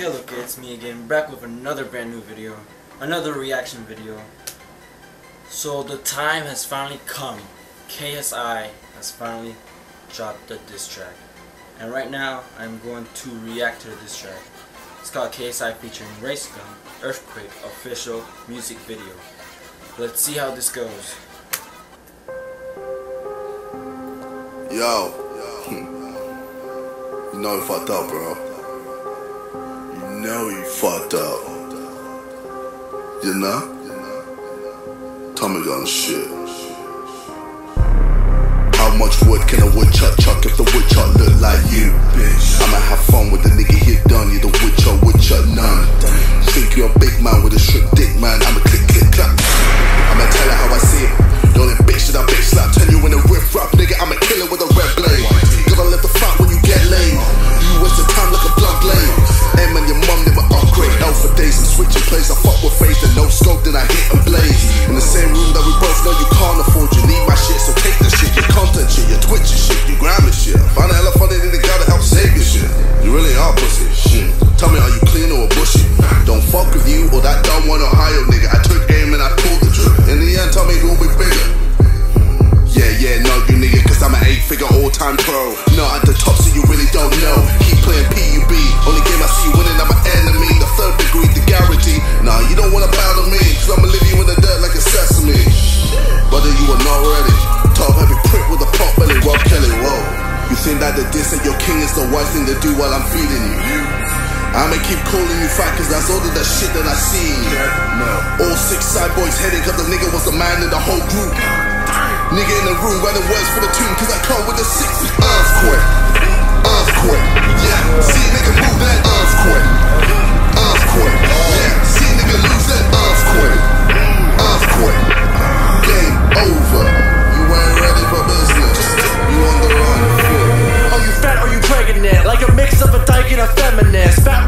Okay, look, it's me again, back with another brand new video, another reaction video. So the time has finally come. KSI has finally dropped the diss track. And right now, I'm going to react to the diss track. It's called KSI featuring RiceGum Earthquake official music video. Let's see how this goes. Yo, you know you fucked up, bro. Know you fucked up. You know? Tommy gun shit. How much wood can a woodchuck chuck if the woodchuck look like you, bitch? I'ma have fun with the nigga here done. You the woodchuck, woodchuck none. Fuck with you or that dumb one Ohio nigga. I took aim and I pulled the trigger. In the end, tell me who'll be bigger. Yeah, yeah, no, you nigga, cause I'm an eight figure all time pro. Not at the top, so you really don't know. Keep playing PUBG, only game I see you winning, I'm an enemy. The third degree, the guarantee. Nah, you don't wanna battle me, cause I'ma leave you in the dirt like a sesame. Brother, you are not ready. Top heavy prick with a pot belly, R. Kelly, whoa. You think that the diss at your king is the wise thing to do while I'm calling you fat cause that's all of the shit that I see. All six side boys heading cause the nigga was the man in the whole group. Nigga in the room writing words for the tune cause I come with a six earthquake. Earthquake. Yeah, see nigga move that earthquake. Earthquake. Yeah, see nigga lose that earthquake. Earthquake. Game over. You ain't ready for business. You on the wrong. Are you fat or you pregnant? Like a mix of a dyke and a feminist. Fat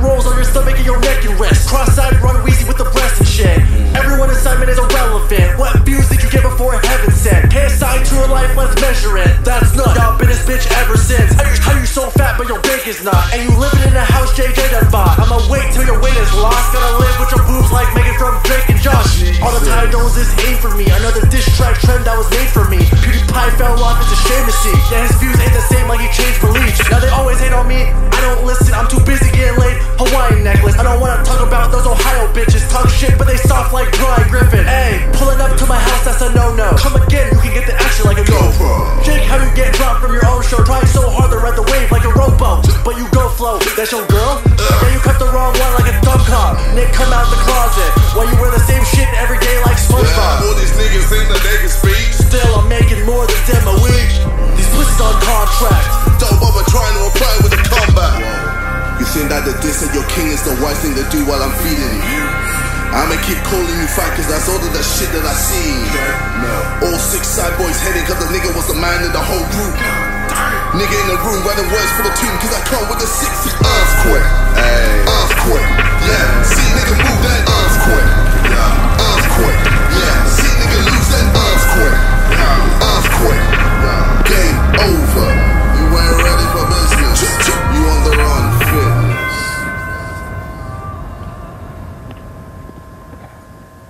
rolls on your neck and wrist. Cross-eyed, run wheezy with the breast and shit. Everyone assignment is irrelevant. What views did you get before heaven sent? KSI to your life, let's measure it. That's not. Y'all been this bitch ever since. How you, how you so fat but your big is not? And you living in a house JJ done bought. I'ma wait till your weight is lost. Gotta live with your boobs like Megan from Drake and Josh. All the titles is aim for me. Another diss track trend that was made for me. PewDiePie fell off, it's a shame to see. Yeah, bitches. Talk shit, but they soft like Brian Griffin. Hey, pulling up to my house, that's a no-no. Come again, you can get the action like a GoPro. Jake, how you get dropped from your own show? Trying so hard to ride the wave like a rowboat. But you go flow, that's your girl? Yeah, you cut the wrong one like a dumb cop. Nick, come out the closet. Why you wear the same shit every day like Yeah, SpongeBob? all these niggas think that they can speak. Still, I'm making more than them a week. These pussies on contract. The diss at your king is the wise thing to do while I'm feeding you? I'ma keep calling you fat cause that's all of the shit that I see. All six side boys heading cause the nigga was the man in the whole group. Nigga in the room writing words for the tune cause I come with a six earthquake. Earthquake. Yeah, see nigga move that. Earthquake.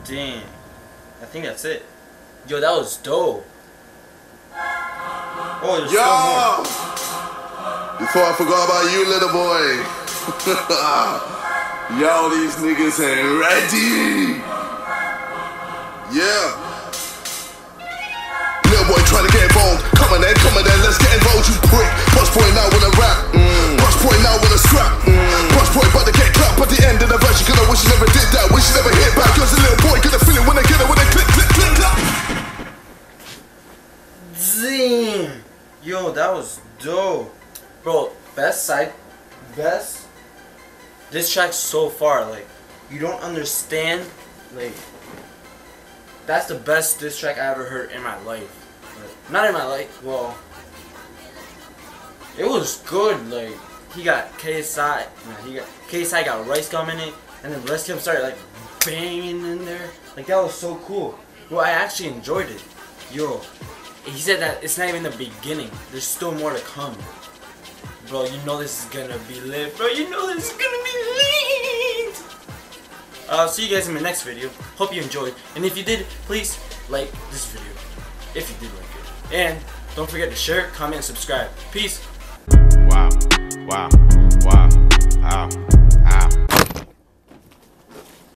Damn. I think that's it. Yo, that was dope. Oh, there's still more. Yo! Before I forgot about you, little boy. Yo, these niggas ain't ready. Yeah. Little boy trying to get involved. Come on then, come on then, let's get involved, you prick. Push boy now when I rap. Push boy now when I scrap. Mm. Push boy about to get clapped at the end of the verse. You gonna wish you never did that. Wish was dope. Bro, best side, best. This track so far, like, you don't understand, like, that's the best diss track I ever heard in my life. Like, not in my life, well, it was good, like, he got KSI, he got, KSI got Rice Gum in it, and then Rescue started, like, banging in there. Like, that was so cool. Well, I actually enjoyed it. Yo, he said that it's not even the beginning. There's still more to come. Bro, you know this is gonna be lit. Bro, you know this is gonna be lit! Uh, see you guys in my next video. Hope you enjoyed. And if you did, please like this video. If you did like it. And don't forget to share, comment, subscribe. Peace. Wow. Wow. Wow. Wow.